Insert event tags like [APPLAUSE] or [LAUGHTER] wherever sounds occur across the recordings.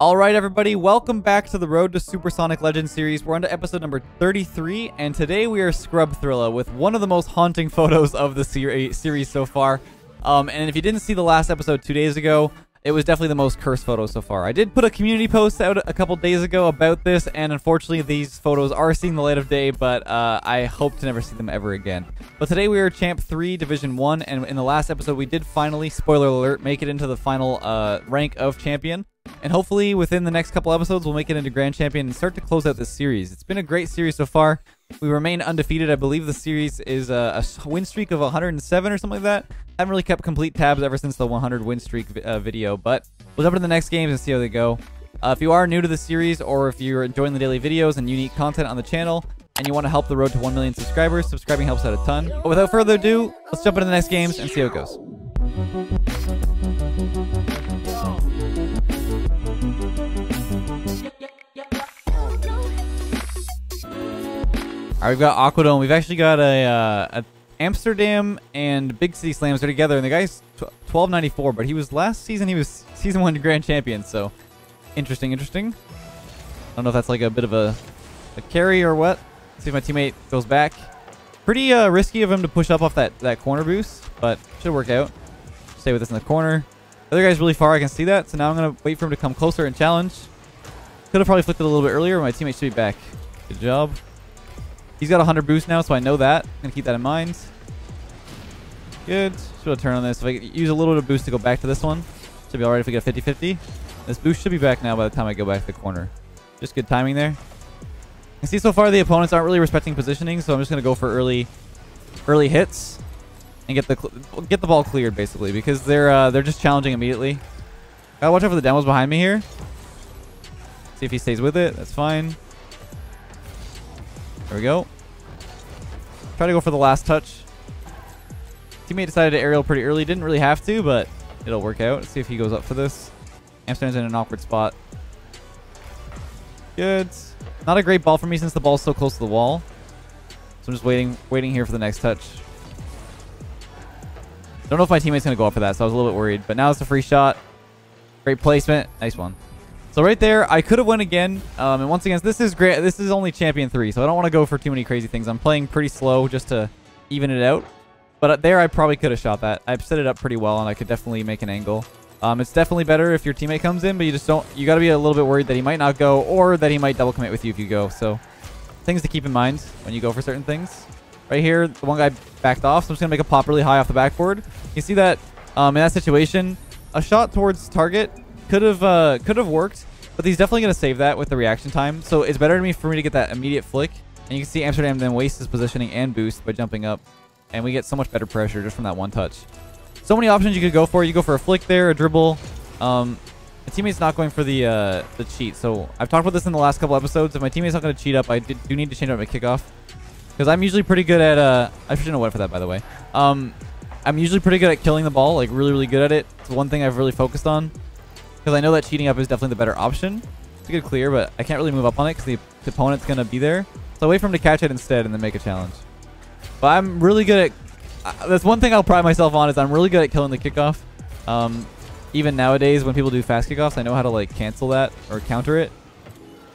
All right, everybody, welcome back to the Road to Supersonic Legends series. We're on to episode number 33, and today we are Scrub Killa with one of the most haunting [LAUGHS] photos of the ser series so far. Um, and if you didn't see the last episode two days ago, it was definitely the most cursed photo so far. I did put a community post out a couple days ago about this, and unfortunately these photos are seeing the light of day, but uh, I hope to never see them ever again. But today we are Champ 3, Division 1, and in the last episode we did finally, spoiler alert, make it into the final uh, rank of Champion. And hopefully within the next couple episodes, we'll make it into Grand Champion and start to close out this series. It's been a great series so far. We remain undefeated. I believe the series is a, a win streak of 107 or something like that. Haven't really kept complete tabs ever since the 100 win streak uh, video, but we'll jump into the next games and see how they go. Uh, if you are new to the series or if you're enjoying the daily videos and unique content on the channel and you want to help the road to 1 million subscribers, subscribing helps out a ton. But without further ado, let's jump into the next games and see how it goes. All right, we've got Aquadome. We've actually got a, uh, a Amsterdam and Big City Slams are together, and the guy's 1294, but he was last season, he was [LAUGHS] season one grand champion, so interesting, interesting. I don't know if that's like a bit of a, a carry or what. Let's see if my teammate goes back. Pretty uh, risky of him to push up off that, that corner boost, but should work out. Stay with us in the corner. The other guy's really far, I can see that, so now I'm going to wait for him to come closer and challenge. Could have probably flicked it a little bit earlier, my teammate should be back. Good job. He's got 100 boost now, so I know that. I'm going to keep that in mind. Good. Should have turn on this. If I use a little bit of boost to go back to this one, should be alright if we get 50-50. This boost should be back now by the time I go back to the corner. Just good timing there. You see so far the opponents aren't really respecting positioning, so I'm just going to go for early early hits and get the get the ball cleared basically because they're uh, they're just challenging immediately. Gotta watch out for the demos behind me here. See if he stays with it. That's fine. There we go. Try to go for the last touch. Teammate decided to aerial pretty early. Didn't really have to, but it'll work out. Let's see if he goes up for this. Amsterdam's in an awkward spot. Good. Not a great ball for me since the ball's so close to the wall. So I'm just waiting waiting here for the next touch. Don't know if my teammate's going to go up for that, so I was a little bit worried. But now it's a free shot. Great placement. Nice one. So right there, I could have won again. Um, and once again, this is great. This is only champion three, so I don't want to go for too many crazy things. I'm playing pretty slow just to even it out. But there, I probably could have shot that. I've set it up pretty well, and I could definitely make an angle. Um, it's definitely better if your teammate comes in, but you just don't. You got to be a little bit worried that he might not go, or that he might double commit with you if you go. So things to keep in mind when you go for certain things. Right here, the one guy backed off, so I'm just gonna make a pop really high off the backboard. You see that um, in that situation, a shot towards target could have uh, could have worked but he's definitely going to save that with the reaction time. So it's better to me for me to get that immediate flick. And you can see Amsterdam then wastes his positioning and boost by jumping up. And we get so much better pressure just from that one touch. So many options you could go for. You go for a flick there, a dribble. Um, my teammate's not going for the uh, the cheat. So I've talked about this in the last couple episodes. If my teammate's not going to cheat up, I do need to change up my kickoff. Because I'm usually pretty good at... Uh, I should know what for that, by the way. Um, I'm usually pretty good at killing the ball. Like, really, really good at it. It's one thing I've really focused on. Because I know that cheating up is definitely the better option. It's a good clear, but I can't really move up on it because the, the, opponent's going to be there. So I wait for him to catch it instead and then make a challenge. But I'm really good at... Uh, that's one thing I'll pride myself on is I'm really good at killing the kickoff. Um, even nowadays when people do fast kickoffs, I know how to like cancel that or counter it.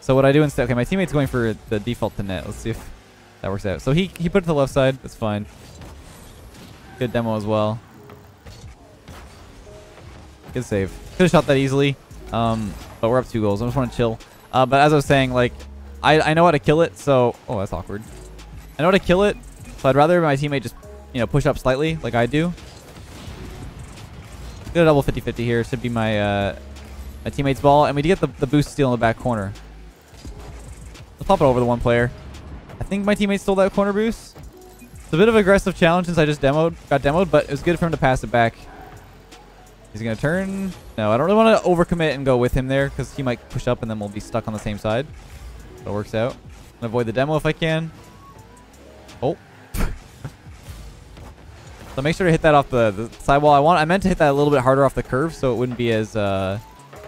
So what I do instead... Okay, my teammate's going for the default to net. Let's see if that works out. So he, he put it to the left side. That's fine. Good demo as well. Good save. Could have shot that easily. Um, but we're up two goals. I just want to chill. Uh, but as I was saying, like, I, I know how to kill it, so... Oh, that's awkward. I know how to kill it, so I'd rather my teammate just, you know, push up slightly, like I do. Get a double 50-50 here. Should be my, uh, my teammate's ball. And we do get the, the boost steal in the back corner. Let's pop it over the one player. I think my teammate stole that corner boost. It's a bit of aggressive challenge since I just demoed, got demoed, but it was good for him to pass it back. He's going to turn. No, I don't really want to overcommit and go with him there because he might push up and then we'll be stuck on the same side. But it works out. avoid the demo if I can. Oh. [LAUGHS] so make sure to hit that off the, the sidewall. I want. I meant to hit that a little bit harder off the curve so it wouldn't be as uh,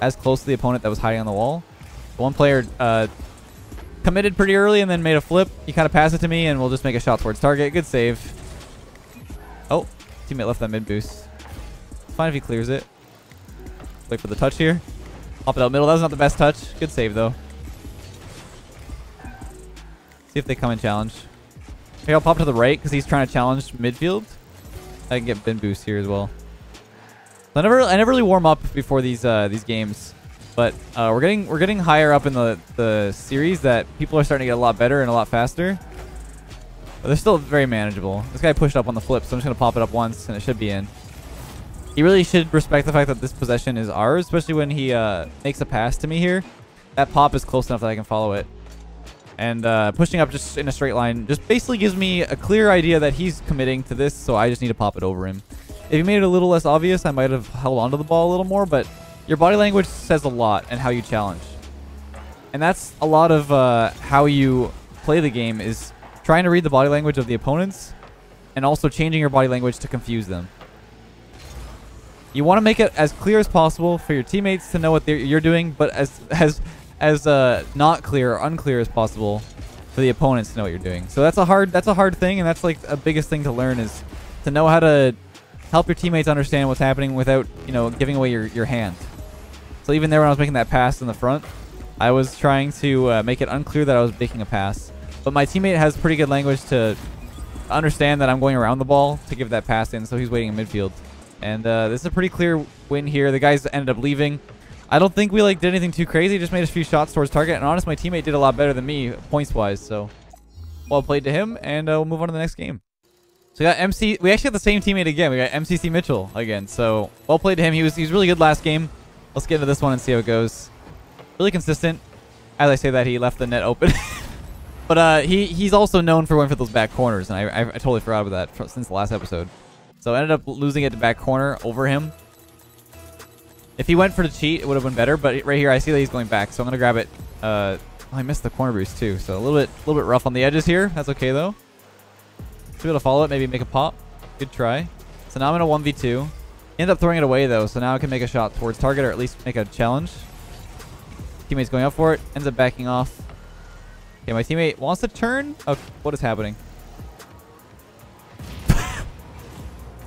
as close to the opponent that was hiding on the wall. One player uh, committed pretty early and then made a flip. He kind of passed it to me and we'll just make a shot towards target. Good save. Oh, teammate left that mid boost. Fine if he clears it. Wait for the touch here. Pop it out middle. That was not the best touch. Good save, though. See if they come and challenge. Maybe I'll pop to the right because he's trying to challenge midfield. I can get bin boost here as well. I never, I never really warm up before these uh, these games, but uh, we're getting we're getting higher up in the the series that people are starting to get a lot better and a lot faster. But they're still very manageable. This guy pushed up on the flip, so I'm just gonna pop it up once and it should be in. He really should respect the fact that this possession is ours, especially when he uh, makes a pass to me here. That pop is close enough that I can follow it. And uh, pushing up just in a straight line just basically gives me a clear idea that he's committing to this, so I just need to pop it over him. If he made it a little less obvious, I might have held onto the ball a little more, but your body language says a lot and how you challenge. And that's a lot of uh, how you play the game is trying to read the body language of the opponents and also changing your body language to confuse them. You want to make it as clear as possible for your teammates to know what you're doing, but as as as uh, not clear or unclear as possible for the opponents to know what you're doing. So that's a hard that's a hard thing, and that's like a biggest thing to learn is to know how to help your teammates understand what's happening without you know giving away your your hand. So even there when I was making that pass in the front, I was trying to uh, make it unclear that I was making a pass. But my teammate has pretty good language to understand that I'm going around the ball to give that pass in, so he's waiting in midfield. And uh, this is a pretty clear win here. The guys ended up leaving. I don't think we like did anything too crazy. Just made a few shots towards target. And honest, my teammate did a lot better than me points-wise. So well played to him. And uh, we'll move on to the next game. So we got MC. We actually got the same teammate again. We got MCC Mitchell again. So well played to him. He was he was really good last game. Let's get into this one and see how it goes. Really consistent. As I say that, he left the net open. [LAUGHS] but uh, he he's also known for going for those back corners, and I, I, I totally forgot about that since the last episode. So I ended up losing it to back corner over him. If he went for the cheat, it would have been better. But right here, I see that he's going back, so I'm gonna grab it. Uh, oh, I missed the corner boost too, so a little bit, a little bit rough on the edges here. That's okay though. Should be able to follow it, maybe make a pop. Good try. So now I'm in a 1v2. End up throwing it away though, so now I can make a shot towards target or at least make a challenge. Teammate's going up for it, ends up backing off. Okay, my teammate wants to turn. Oh, what is happening?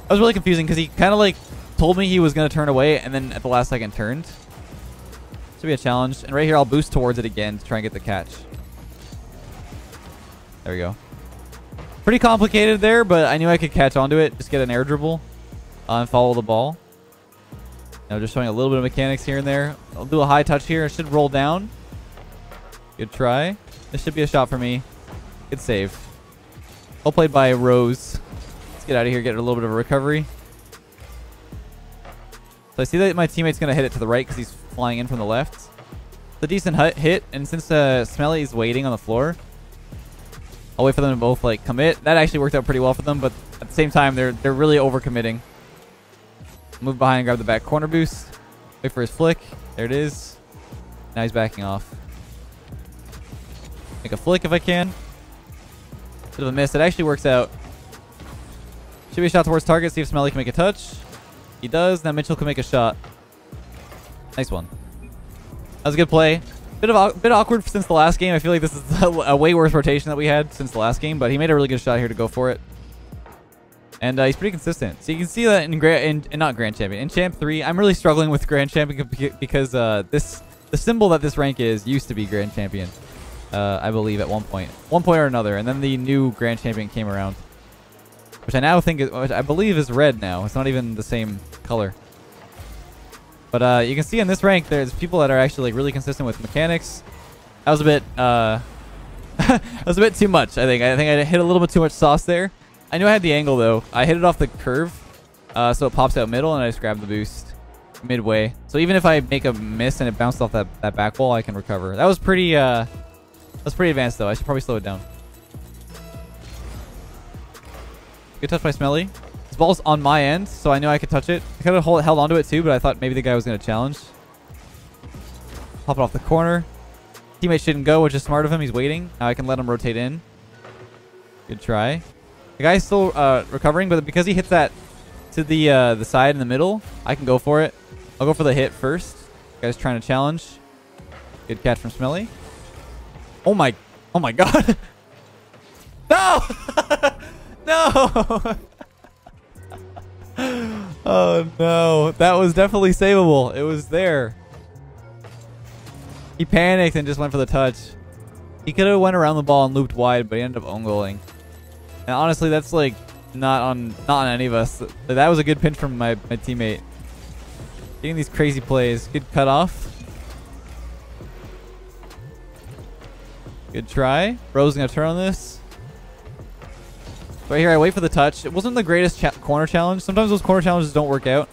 Was really confusing because he kind of like told me he was going to turn away and then at the last second turned. Should be a challenge. And right here, I'll boost towards it again to try and get the catch. There we go. Pretty complicated there, but I knew I could catch onto it. Just get an air dribble uh, and follow the ball. Now just showing a little bit of mechanics here and there. I'll do a high touch here. It should roll down. Good try. This should be a shot for me. Good save. Well played by Rose. Get out of here, get a little bit of a recovery. So I see that my teammate's going to hit it to the right because he's flying in from the left. It's a decent hit, and since uh, Smelly is waiting on the floor, I'll wait for them to both like commit. That actually worked out pretty well for them, but at the same time, they're they're really overcommitting. Move behind and grab the back corner boost. Wait for his flick. There it is. Now he's backing off. Make a flick if I can. Bit of a miss. It actually works out. Should be shot towards target. See if Smelly can make a touch. He does. Now Mitchell can make a shot. Nice one. That was a good play. Bit of bit awkward since the last game. I feel like this is a, [LAUGHS] a, way worse rotation that we had since the last game, but he made a really good shot here to go for it. And uh, he's pretty consistent. So you can see that in, Grand, in, in not Grand Champion. In Champ 3, I'm really struggling with Grand Champion because uh, this the symbol that this rank is used to be Grand Champion. Uh, I believe at one point. One point or another. And then the new Grand Champion came around. Which I now think, is, I believe is red now. It's not even the same color. But uh, you can see in this rank, there's people that are actually like really consistent with mechanics. That was a bit, uh, [LAUGHS] that was a bit too much. I think. I think I hit a little bit too much sauce there. I knew I had the angle though. I hit it off the curve, uh, so it pops out middle, and I just grab the boost midway. So even if I make a miss and it bounced off that that back wall, I can recover. That was pretty. Uh, that was pretty advanced though. I should probably slow it down. Good touch by Smelly. This ball's on my end, so I knew I could touch it. I could hold, held onto it too, but I thought maybe the guy was going to challenge. Pop it off the corner. Teammate shouldn't go, which is smart of him. He's waiting. Now I can let him rotate in. Good try. The guy's still uh, recovering, but because he hits that to the uh, the side in the middle, I can go for it. I'll go for the hit first. The guy's trying to challenge. Good catch from Smelly. Oh my, oh my [LAUGHS] god. no! [LAUGHS] [LAUGHS] No! oh no. That was definitely savable. It was there. He panicked and just went for the touch. He could have went around the ball and looped wide, but he ended up own goaling. And honestly, that's like not on not on any of us. That was a good pinch from my, my teammate. Getting these crazy plays. Good cut off. Good try. Rose gonna turn on this. Right here, I wait for the touch. It wasn't the greatest cha corner challenge. Sometimes those corner challenges don't work out.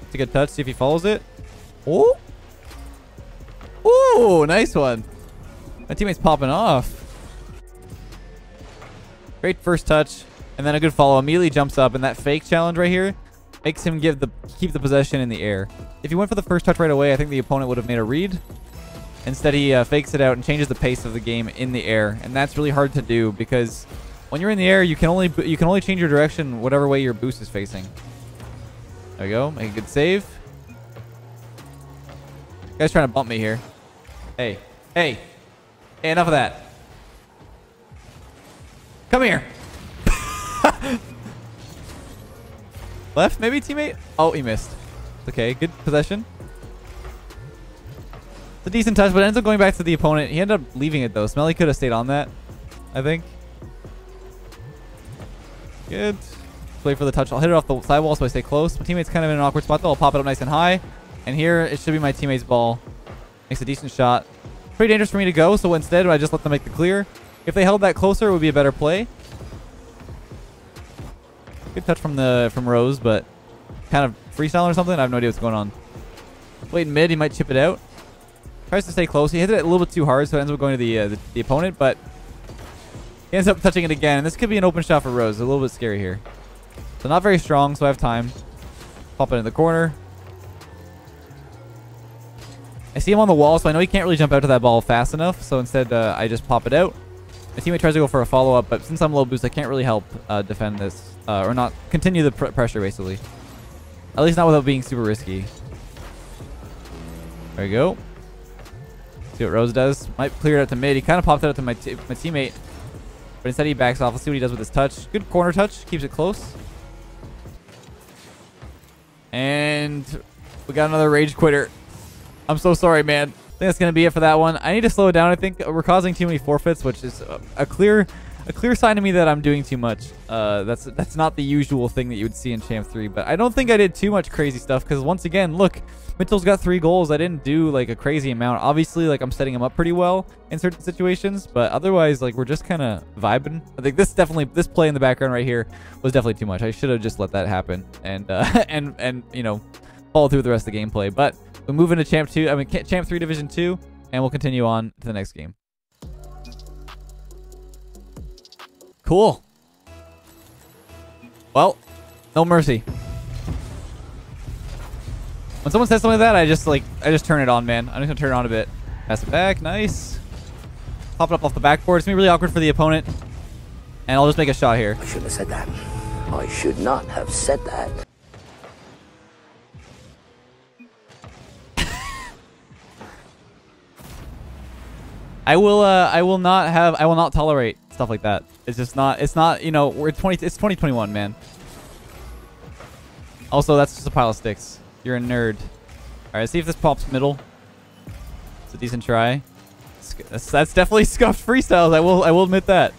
It's a touch. See if he follows it. Oh. Ooh, nice one. My teammate's popping off. Great first touch. And then a good follow. Immediately jumps up. And that fake challenge right here makes him give the keep the possession in the air. If he went for the first touch right away, I think the opponent would have made a read. Instead, he uh, fakes it out and changes the pace of the game in the air. And that's really hard to do because when you're in the air, you can only you can only change your direction whatever way your boost is facing. There we go. Make a good save. Guy's trying to bump me here. Hey. Hey. Hey, enough of that. Come here. [LAUGHS] Left, maybe, teammate? Oh, he missed. Okay, good possession. It's a decent touch, but it ends up going back to the opponent. He ended up leaving it, though. Smelly could have stayed on that, I think. Good. Wait for the touch. I'll hit it off the sidewall so I stay close. My teammate's kind of in an awkward spot, though. I'll pop it up nice and high. And here, it should be my teammate's ball. Makes a decent shot. Pretty dangerous for me to go, so instead I just let them make the clear. If they held that closer, it would be a better play. Good touch from the from Rose, but kind of freestyle or something. I have no idea what's going on. Wait mid, he might chip it out. Tries to stay close. He hit it a little bit too hard, so it ends up going to the, uh, the, the opponent, but he ends up touching it again. And this could be an open shot for Rose. A little bit scary here. So not very strong, so I have time. Pop it in the corner. I see him on the wall, so I know he can't really jump out to that ball fast enough. So instead, uh, I just pop it out. My teammate tries to go for a follow-up, but since I'm low boost, I can't really help uh, defend this. Uh, or not continue the pr pressure, basically. At least not without being super risky. There we go. See what Rose does. Might clear it out to mid. He kind of popped it out to my, my teammate. But instead he backs off. Let's see what he does with his touch. Good corner touch. Keeps it close. And we got another rage quitter. I'm so sorry, man. I think that's going to be it for that one. I need to slow it down. I think we're causing too many forfeits, which is a clear a clear sign to me that I'm doing too much. Uh, that's that's not the usual thing that you would see in Champ 3, but I don't think I did too much crazy stuff because once again, look, Mitchell's got three goals. I didn't do like a crazy amount. Obviously, like I'm setting him up pretty well in certain situations, but otherwise, like we're just kind of vibing. I think this definitely, this play in the background right here was definitely too much. I should have just let that happen and, uh, [LAUGHS] and, and, you know, follow through with the rest of the gameplay. But we move into Champ 2, I mean, Champ 3 Division 2, and we'll continue on to the next game. Cool. Well, no mercy. When someone says something like that, I just like I just turn it on, man. I'm just gonna turn it on a bit. Pass it back, nice. Pop it up off the backboard. It's gonna be really awkward for the opponent. And I'll just make a shot here. I shouldn't have said that. I should not have said that. [LAUGHS] I will uh I will not have I will not tolerate stuff like that. It's just not it's not, you know, we're 20 it's 2021, man. Also, that's just a pile of sticks. You're a nerd. All right, see if this pops middle. It's a decent try. That's, that's definitely [LAUGHS] scuffed freestyles. I will I will admit that.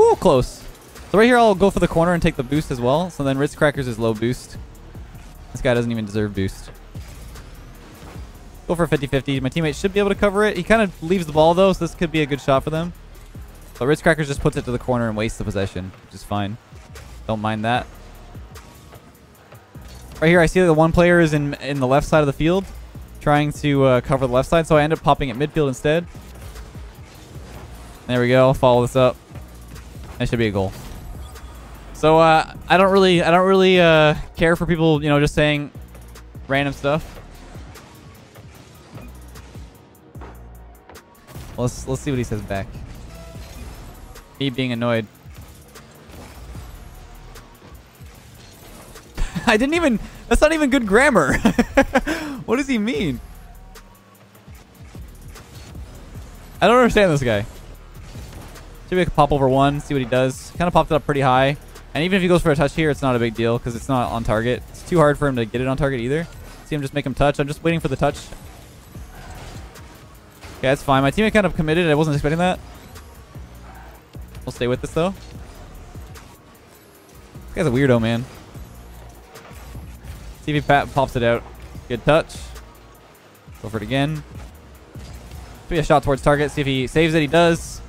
Ooh, close. So right here, I'll go for the corner and take the boost as well. So then Ritz Crackers is low boost. This guy doesn't even deserve boost. Go for 50-50. My teammate should be able to cover it. He kind of leaves the ball, though, so this could be a good shot for them. But Ritz Crackers just puts it to the corner and wastes the possession, which is fine. Don't mind that. Right here, I see that the one player is in, in the left side of the field, trying to uh, cover the left side, so I end up popping at midfield instead. There we go. Follow this up. That should be a goal. So uh, I don't really, I don't really uh, care for people, you know, just saying random stuff. Let's let's see what he says back. Me being annoyed. [LAUGHS] I didn't even. That's not even good grammar. [LAUGHS] what does he mean? I don't understand this guy. Maybe we pop over one, see what he does. Kind of popped it up pretty high. And even if he goes for a touch here, it's not a big deal because it's not on target. It's too hard for him to get it on target either. See him just make him touch. I'm just waiting for the touch. Okay, that's fine. My teammate kind of committed. I wasn't expecting that. We'll stay with this, though. This guy's a weirdo, man. If he pops it out. Good touch. Go for it again. Be a shot towards target. See if he saves it. He does.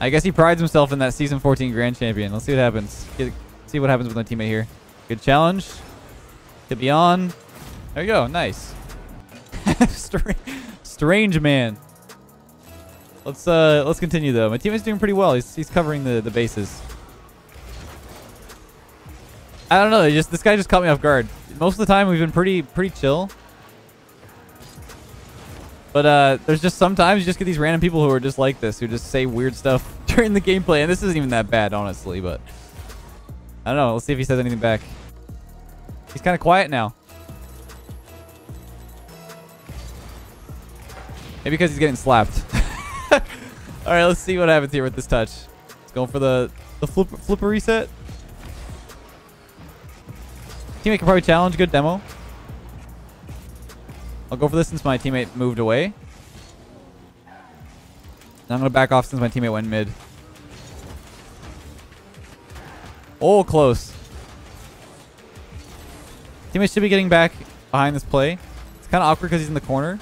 I guess he prides himself in that season 14 grand champion. Let's see what happens. Get, see what happens with my teammate here. Good challenge. Could be on. There you go. Nice. [LAUGHS] strange, strange man. Let's uh let's continue though. My teammate's doing pretty well. He's he's covering the the bases. I don't know. Just this guy just caught me off guard. Most of the time we've been pretty pretty chill. But uh, there's just sometimes you just get these random people who are just like this, who just say weird stuff [LAUGHS] during the gameplay, and this isn't even that bad, honestly. But I don't know. Let's see if he says anything back. He's kind of quiet now. Maybe because he's getting slapped. [LAUGHS] All right, let's see what happens here with this touch. Let's go for the the flip, flipper reset. Teammate can probably challenge. Good demo. I'll go for this since my teammate moved away. Now I'm going to back off since my teammate went mid. Oh, close. Teammate should be getting back behind this play. It's kind of awkward because he's in the corner.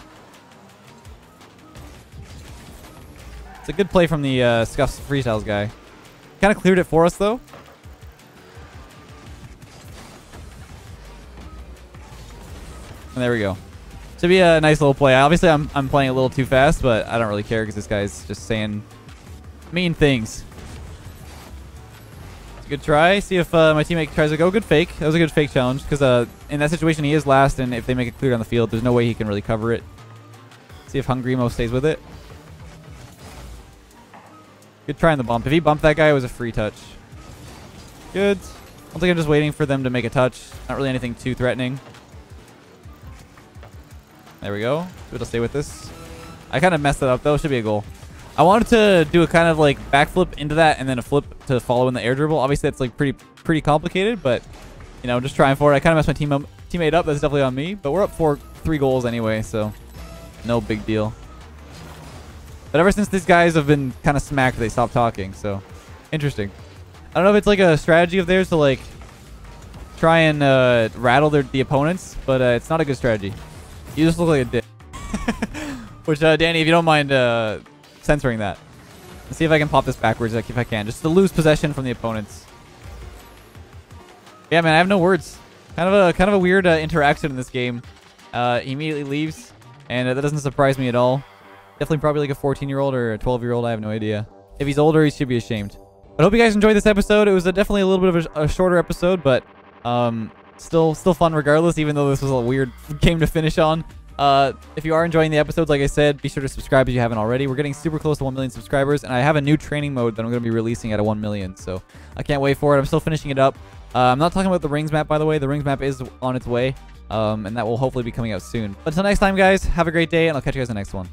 It's a good play from the uh, Scuffs Freestyles guy. Kind of cleared it for us, though. And there we go. Should be a nice little play. Obviously, I'm, I'm playing a little too fast, but I don't really care because this guy's just saying mean things. It's a good try. See if uh, my teammate tries to go. Good fake. That was a good fake challenge because uh, in that situation, he is last, and if they make it clear on the field, there's no way he can really cover it. See if Hungrimo stays with it. Good try on the bump. If he bumped that guy, it was a free touch. Good. I think I'm just waiting for them to make a touch. Not really anything too threatening. There we go. It'll stay with this. I kind of messed it up, though. Should be a goal. I wanted to do a kind of like backflip into that and then a flip to follow in the air dribble. Obviously, that's like pretty pretty complicated, but you know, just trying for it. I kind of messed my team up, teammate up. That's definitely on me. But we're up for three goals anyway, so no big deal. But ever since these guys have been kind of smacked, they stopped talking. So interesting. I don't know if it's like a strategy of theirs to like try and uh, rattle their the opponents, but uh, it's not a good strategy. You just look like a dick. [LAUGHS] Which, uh, Danny, if you don't mind uh, censoring that. Let's see if I can pop this backwards like if I can. Just to lose possession from the opponents. Yeah, man, I have no words. Kind of a kind of a weird uh, interaction in this game. Uh, he immediately leaves, and that doesn't surprise me at all. Definitely probably like a 14-year-old or a 12-year-old. I have no idea. If he's older, he should be ashamed. But I hope you guys enjoyed this episode. It was a, definitely a little bit of a, a shorter episode, but um, still still fun regardless, even though this was a weird [LAUGHS] game to finish on. Uh, if you are enjoying the episodes, like I said, be sure to subscribe if you haven't already. We're getting super close to 1 million subscribers, and I have a new training mode that I'm going to be releasing at a 1 million, so I can't wait for it. I'm still finishing it up. Uh, I'm not talking about the rings map, by the way. The rings map is on its way, um, and that will hopefully be coming out soon. But until next time, guys, have a great day, and I'll catch you guys in the next one.